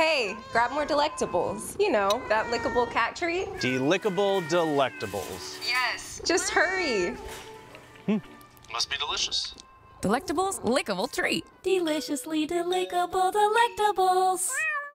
Hey, grab more delectables. You know, that lickable cat treat. Delickable delectables. Yes. Just hurry. Hmm. Must be delicious. Delectables, lickable treat. Deliciously delickable delectables.